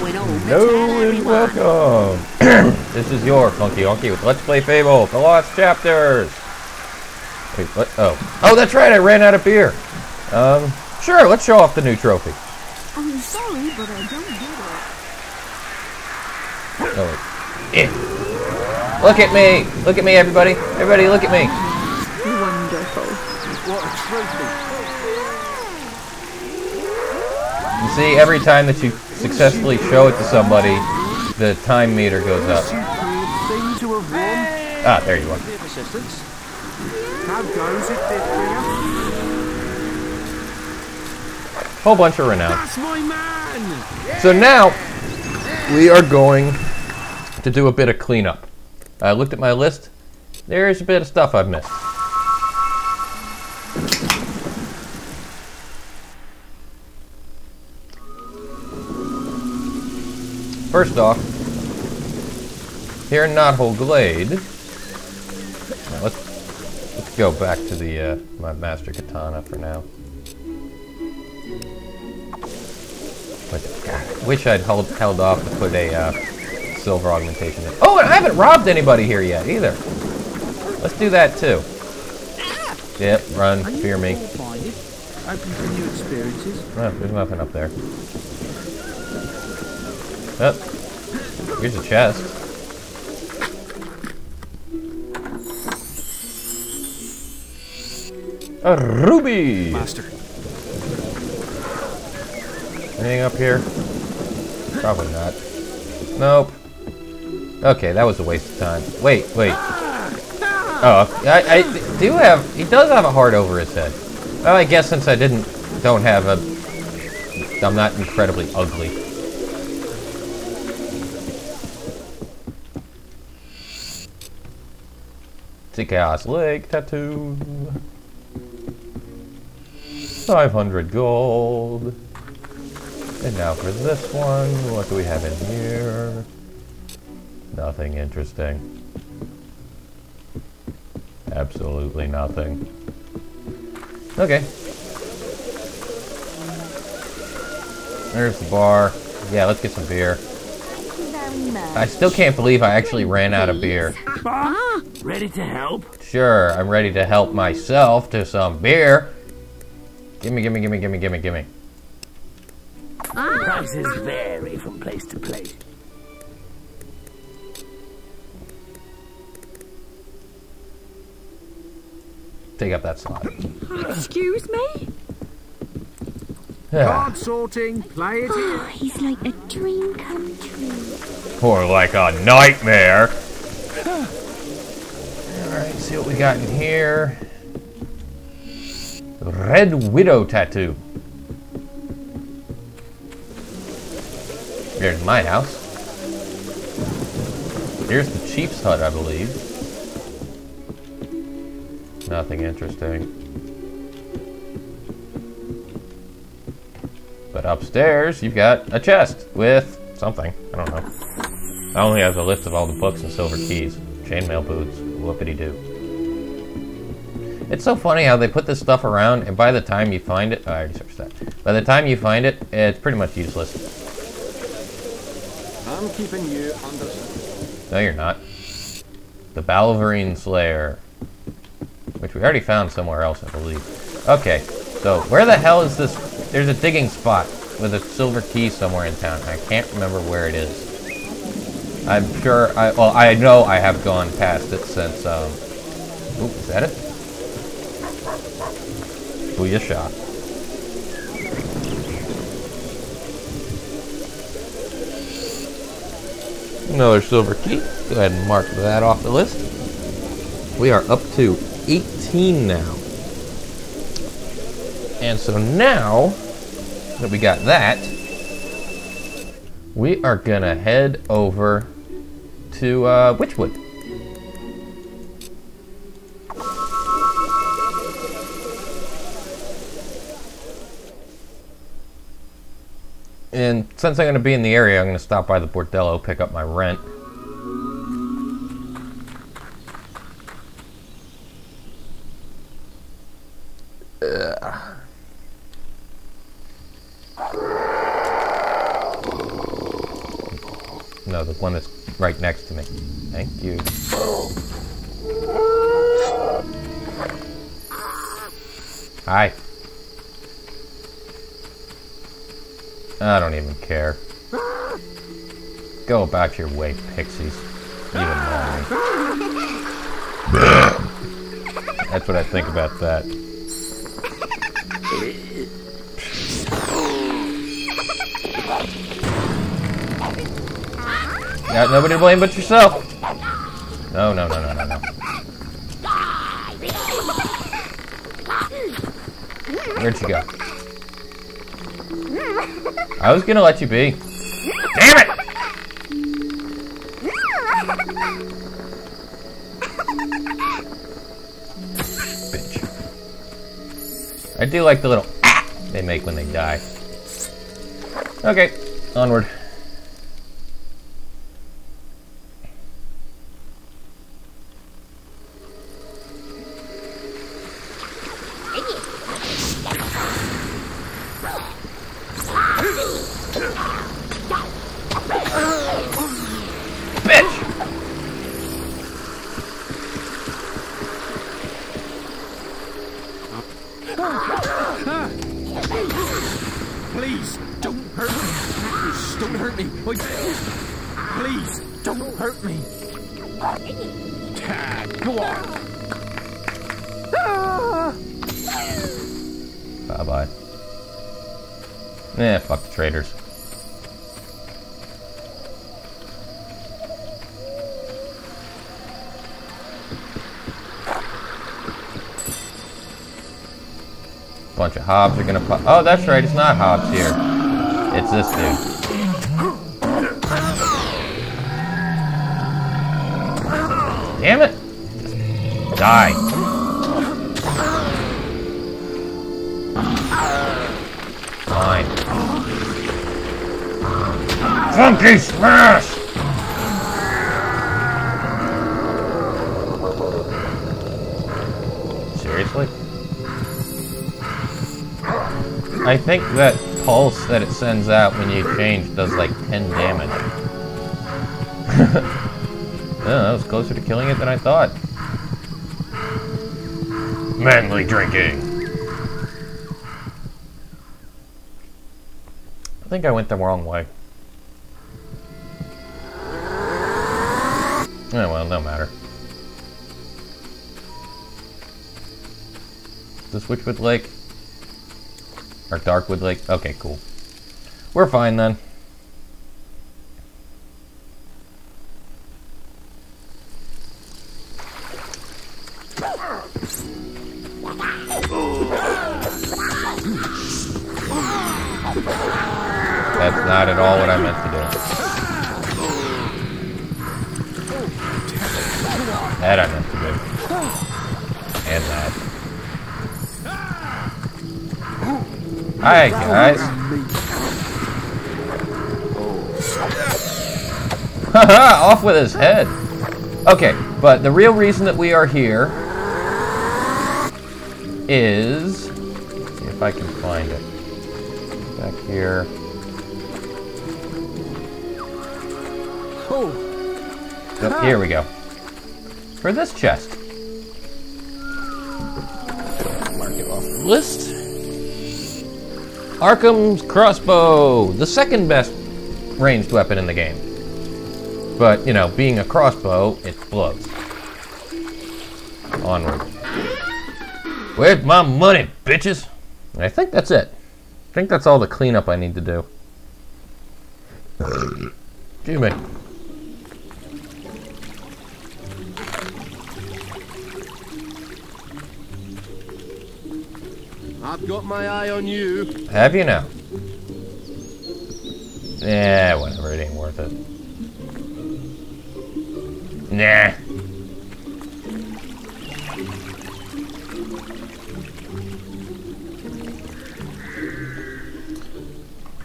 going home to No tell and welcome. this is your Funky Honky with Let's Play Fable, the Lost Chapters. Wait, what? Oh. Oh, that's right, I ran out of beer. Um, sure, let's show off the new trophy. I'm sorry, but I don't get it. Oh, wait. Eh. Look at me! Look at me, everybody! Everybody, look at me! Wonderful. What a trophy. You see, every time that you successfully show it to somebody, the time meter goes up. Ah, there you are. Whole bunch of renown. So now, we are going to do a bit of cleanup. I looked at my list. There's a bit of stuff I've missed. First off, here in Knothole Glade, now let's let's go back to the uh, my master katana for now. But God, I wish I'd held, held off to put a uh, silver augmentation in. Oh, and I haven't robbed anybody here yet either. Let's do that too. Yep, run, fear me. fault-minded? Open to new experiences? Oh, there's nothing up there. Oh, here's a chest. A ruby! Master. Anything up here? Probably not. Nope. Okay, that was a waste of time. Wait, wait. Oh, I, I do have. He does have a heart over his head. Well, I guess since I didn't, don't have a. I'm not incredibly ugly. It's a Chaos Lake tattoo. 500 gold. And now for this one, what do we have in here? Nothing interesting. Absolutely nothing. Okay. There's the bar. Yeah, let's get some beer. Very much. I still can't believe I actually ran out of beer. Ah, Ready to help? Sure, I'm ready to help myself to some beer. Gimme, gimme, gimme, gimme, gimme, gimme. ah. Prices vary from place to place. Take up that slot. Excuse me? Card sorting, play it Oh, he's like a dream come true. Or like a nightmare. Alright, see what we got in here. Red Widow tattoo. There's my house. Here's the chief's hut, I believe. Nothing interesting. Upstairs, you've got a chest with something. I don't know. I only have a list of all the books and silver keys. Chainmail boots. Whoopity doo. It's so funny how they put this stuff around, and by the time you find it, oh, I already searched that. By the time you find it, it's pretty much useless. I'm keeping you under. No, you're not. The Balverine Slayer. Which we already found somewhere else, I believe. Okay, so where the hell is this? There's a digging spot with a silver key somewhere in town. I can't remember where it is. I'm sure, I, well, I know I have gone past it since, um, oop, is that it? Booyasha. Another silver key. Go ahead and mark that off the list. We are up to 18 now. And so now that we got that, we are gonna head over to uh, Witchwood. And since I'm to be in the area, I'm to stop by the Bordello, pick up my rent. No, the one that's right next to me. Thank you. Hi. I don't even care. Go about your way, pixies. You annoy me. That's what I think about that. Got nobody to blame but yourself. No, no, no, no, no, no. Where'd you go? I was gonna let you be. Damn it! Bitch. I do like the little ah they make when they die. Okay, onward. Please, don't hurt me. Please, don't hurt me. Please, don't hurt me. Go on. Bye bye. Eh, fuck the traders. Bunch of Hobbs are gonna pop. Oh, that's right, it's not Hobbs here. It's this dude. Damn it! Die. Fine. Funky smash! I think that pulse that it sends out when you change does like 10 damage. yeah, that was closer to killing it than I thought. Manly drinking. I think I went the wrong way. Oh well, no matter. Is switch Witchwood Lake? Or Darkwood Lake? Okay, cool. We're fine then. off with his head. Okay, but the real reason that we are here is... See if I can find it. Back here. Oh, Oh, here we go. For this chest. Mark it off the list. Arkham's crossbow, the second best ranged weapon in the game. But, you know, being a crossbow, it blows. Onward. Where's my money, bitches? And I think that's it. I think that's all the cleanup I need to do. Excuse me. I've got my eye on you. Have you now? Yeah, whatever. It ain't worth it. Nah.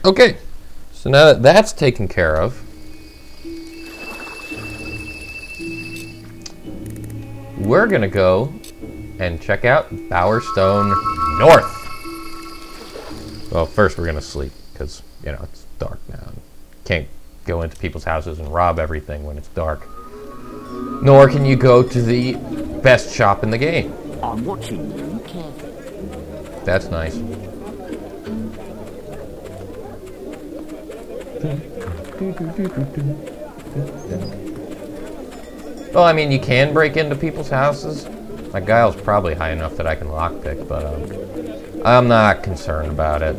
Okay. So now that that's taken care of, we're gonna go and check out Bowerstone North. Well, first we're gonna sleep because you know it's dark now. Can't go into people's houses and rob everything when it's dark. Nor can you go to the best shop in the game. I'm watching you carefully. That's nice. Well, I mean, you can break into people's houses. My guile's probably high enough that I can lockpick, but um, I'm not concerned about it.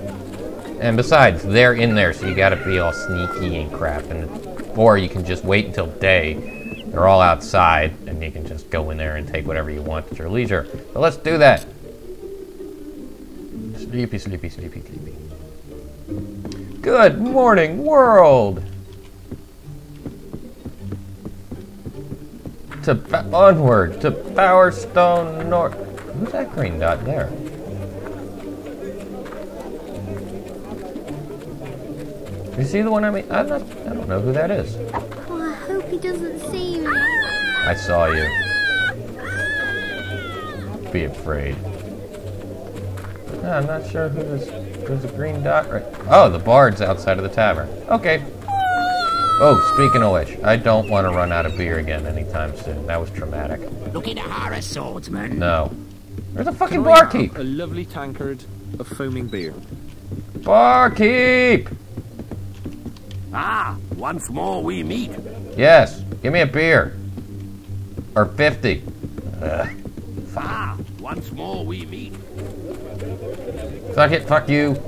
And besides, they're in there, so you gotta be all sneaky and crap. And or you can just wait until day. They're all outside, and you can just go in there and take whatever you want at your leisure. So let's do that. Sleepy, sleepy, sleepy, sleepy. Good morning, world! To onward to Bowerstone North. Who's that green dot there? You see the one I mean? I'm not. I don't know who that is. I he doesn't see me. I saw you. Be afraid. No, I'm not sure who this. There's a green dot right. Oh, the bard's outside of the tavern. Okay. Oh, speaking of which, I don't want to run out of beer again anytime soon. That was traumatic. Look at the horror swordsman. No. There's a fucking Can I have barkeep. A lovely tankard of foaming beer. Barkeep. Ah, once more we meet. Yes. Give me a beer. Or fifty. Ugh. Ah, once more we meet. Fuck it. Fuck you.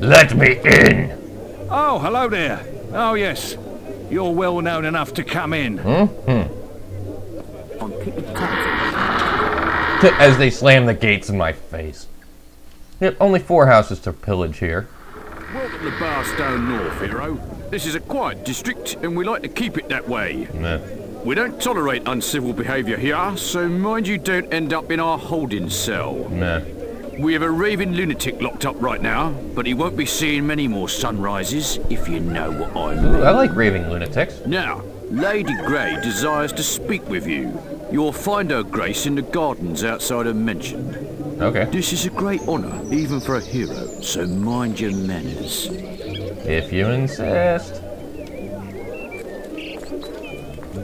Let me in. Oh, hello there. Oh, yes. You're well known enough to come in. Council. As they slam the gates in my face. Yep, only four houses to pillage here. Welcome to Bowerstone North, hero. This is a quiet district, and we like to keep it that way. Meh. We don't tolerate uncivil behaviour here, so mind you don't end up in our holding cell. Meh. We have a raving lunatic locked up right now, but he won't be seeing many more sunrises, if you know what I mean. Ooh, I like raving lunatics. Now, Lady Grey desires to speak with you. You'll find her grace in the gardens outside her mansion. Okay. This is a great honour, even for a hero, so mind your manners. If you insist.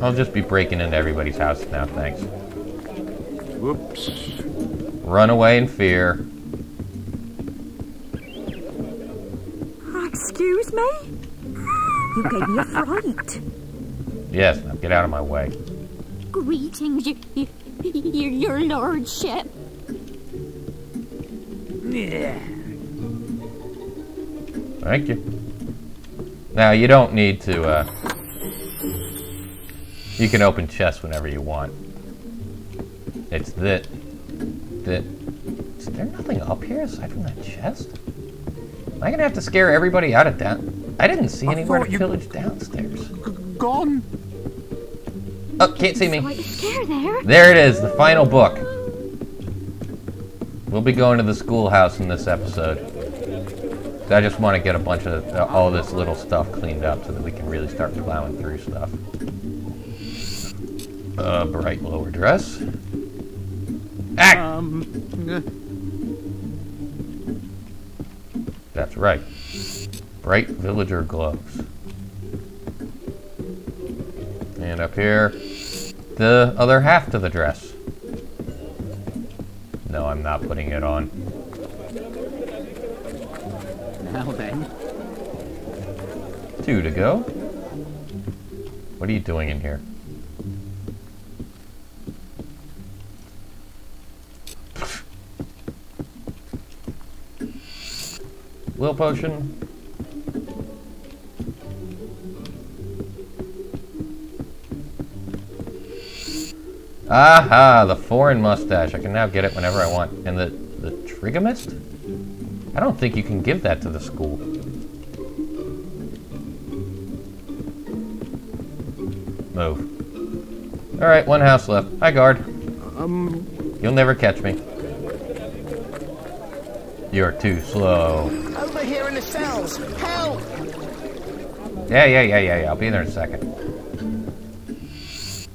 I'll just be breaking into everybody's house now, thanks. Whoops. Run away in fear. Oh, excuse me? You gave me a fright. Yes, now get out of my way. Greetings, y- y- y- your lordship. Thank you. Now, you don't need to, uh... You can open chests whenever you want. It's that... That... Is there nothing up here aside from that chest? Am I gonna have to scare everybody out of down... I didn't see anywhere thought to you- pillage downstairs. Gone? Oh, can't see me. Quite a scare there. There it is, the final book. We'll be going to the schoolhouse in this episode. I just want to get a bunch of uh, all this little stuff cleaned up so that we can really start plowing through stuff. A bright lower dress. Act! Um, That's right. Bright villager gloves. And up here, the other half to the dress. No, I'm not putting it on. Two to go. What are you doing in here? Will potion. Aha, the foreign mustache. I can now get it whenever I want. And the, the trigamist? I don't think you can give that to the school. Move. Alright, one house left. Hi, guard. Um, You'll never catch me. You're too slow. Over here in the cells! Help! Yeah, yeah, yeah, yeah, yeah. I'll be there in a second.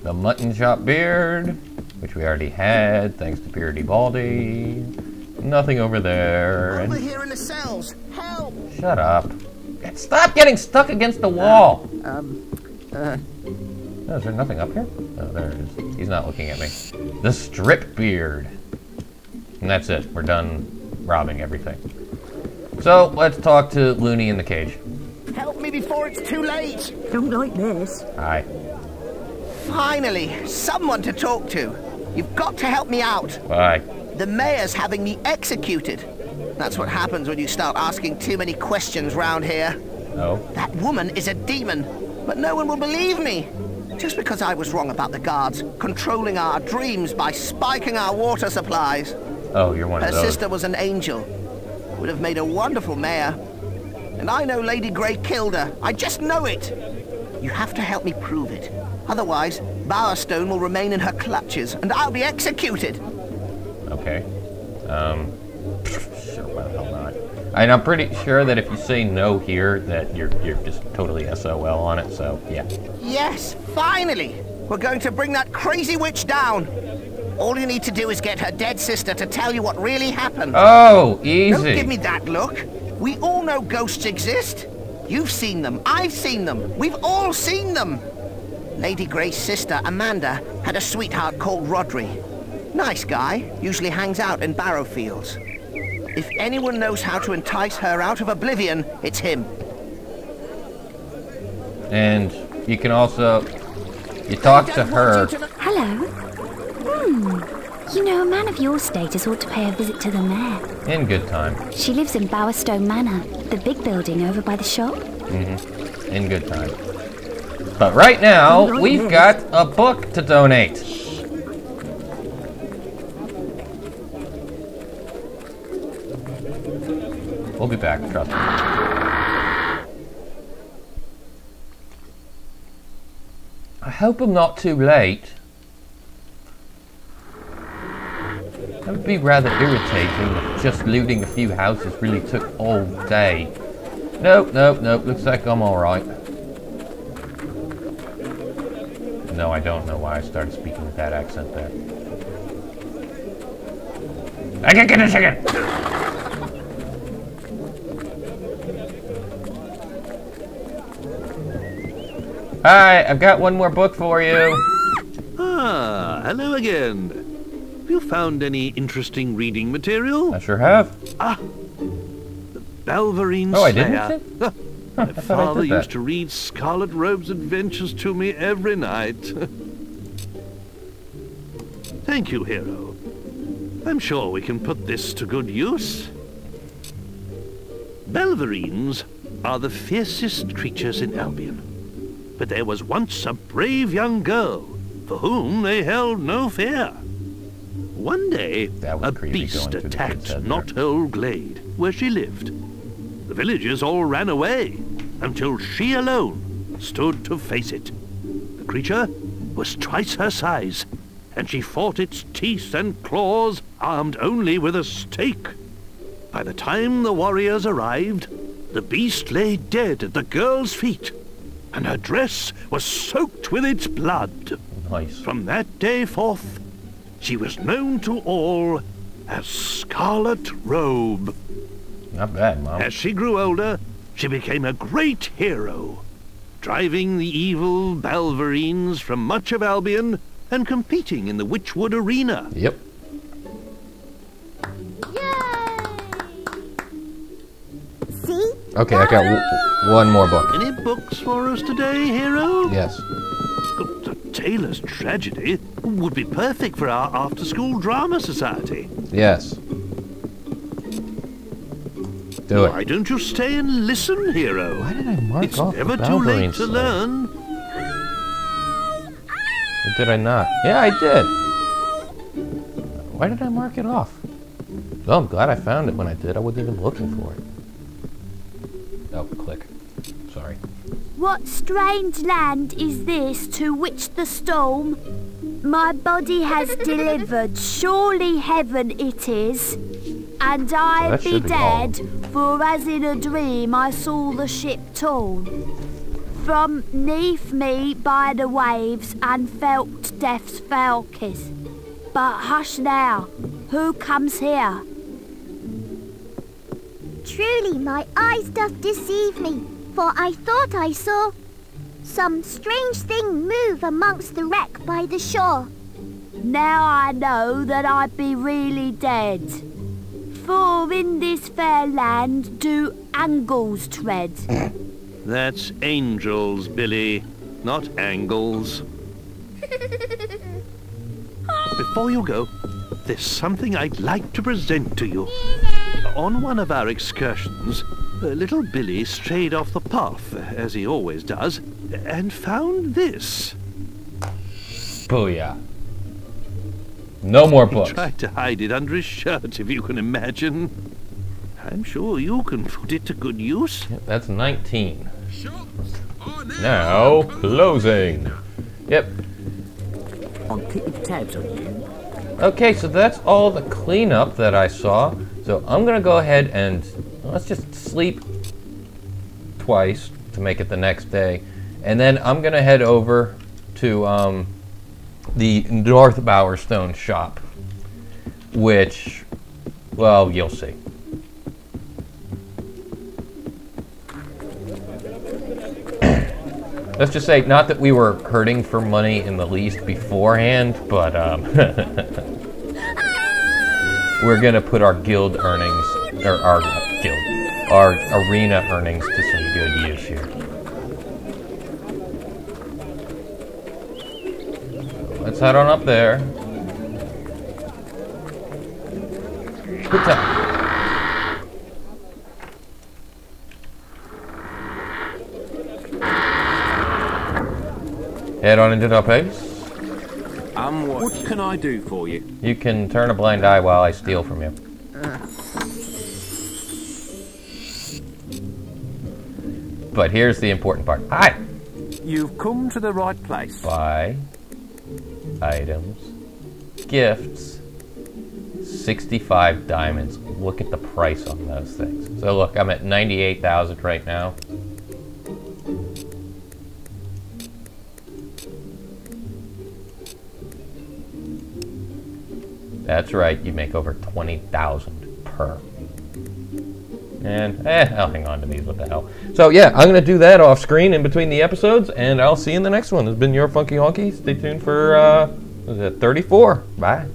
The mutton chop beard, which we already had, thanks to Purity Baldy. Nothing over there. Over And here in the cells! Help! shut up. Stop getting stuck against the wall! Um, uh, Oh, is there nothing up here? Oh, there it is. He's not looking at me. The strip beard. And that's it. We're done robbing everything. So, let's talk to Looney in the cage. help me before it's too late. Don't like this. Hi. Finally, someone to talk to. You've got to help me out. Bye. The mayor's having me executed. That's what happens when you start asking too many questions round here. Oh. That woman is a demon, but no one will believe me. Just because I was wrong about the guards controlling our dreams by spiking our water supplies. Oh, you're one Her of those. sister was an angel. Would have made a wonderful mayor. And I know Lady Grey killed her. I just know it. You have to help me prove it. Otherwise, Bowerstone will remain in her clutches, and I'll be executed. Okay. Um, sure, why the hell not? And I'm pretty sure that if you say no here, that you're you're just totally SOL on it. So yeah. Yes, finally! We're going to bring that crazy witch down. All you need to do is get her dead sister to tell you what really happened. Oh, easy. Don't give me that look. We all know ghosts exist. You've seen them. I've seen them. We've all seen them. Lady Grey's sister, Amanda, had a sweetheart called Rodri. Nice guy. Usually hangs out in Barrowfields. If anyone knows how to entice her out of oblivion, it's him. And you can also you talk to her. Hello. Hmm. You know, a man of your status ought to pay a visit to the mayor. In good time. She lives in Bowerstone Manor, the big building over by the shop. Mm-hmm. In good time. But right now, we've got a book to donate. We'll be back, trust me. I hope I'm not too late. That would be rather irritating if just looting a few houses really took all day. Nope, nope, nope. Looks like I'm alright. No, I don't know why I started speaking with that accent there. I can get a chicken! Hi, I've got one more book for you. Ah, hello again. Have you found any interesting reading material? I sure have. Ah, the Balverine Oh, I didn't? Huh, My I father used to read Scarlet Robe's adventures to me every night. Thank you, hero. I'm sure we can put this to good use. Balverines are the fiercest creatures in Albion. But there was once a brave young girl for whom they held no fear. One day, a beast attacked. Knothole Glade, where she lived. The villagers all ran away until she alone stood to face it. The creature was twice her size, and she fought its teeth and claws armed only with a stake. By the time the warriors arrived, the beast lay dead at the girl's feet, and her dress was soaked with its blood. Nice. From that day forth, she was known to all as Scarlet Robe. Not bad, Mom. As she grew older, she became a great hero, driving the evil Balverines from much of Albion and competing in the Witchwood Arena. Yep. Okay, I got w- one more book. Any books for us today, hero? Yes. The Tailor's Tragedy would be perfect for our after-school drama society. Yes. Do it. Why don't you stay and listen, hero? Why did I mark It's off never the too late to learn. Or did I not? Yeah, I did. Why did I mark it off? Well, I'm glad I found it when I did. I wasn't even looking for it. Oh, click. Sorry. What strange land is this to which the storm my body has delivered? Surely heaven it is. And I that be should be dead, for as in a dream I saw the ship torn. From neath me by the waves and felt death's foul kiss. But hush now, who comes here? Truly, my eyes doth deceive me. for I thought I saw some strange thing move amongst the wreck by the shore. Now I know that I'd be really dead. For in this fair land do angles tread. That's angels, Billy, not angles. Before you go, there's something I'd like to present to you. On one of our excursions, uh, little Billy strayed off the path, as he always does, and found this. Booyah. No more He books. tried to hide it under his shirt, if you can imagine. I'm sure you can put it to good use. That's 19. Now, closing. Yep. I'm keeping tabs on you. Okay, so that's all the cleanup that I saw. So I'm gonna go ahead and let's just sleep twice to make it the next day, and then I'm gonna head over to um, the North Bowerstone shop, which, well, you'll see. Let's just say, not that we were hurting for money in the least beforehand, but um, we're gonna put our guild earnings, or our guild, our arena earnings to some good use here. Let's head on up there. Good time. Head on into the place. What can I do for you? You can turn a blind eye while I steal from you. But here's the important part. Hi! You've come to the right place. Buy items, gifts, 65 diamonds. Look at the price on those things. So look, I'm at 98,000 right now. That's right, you make over 20,000 per. And, eh, I'll hang on to these, what the hell. So, yeah, I'm going to do that off screen in between the episodes, and I'll see you in the next one. This has been your Funky Honky. Stay tuned for, uh, what is it 34. Bye.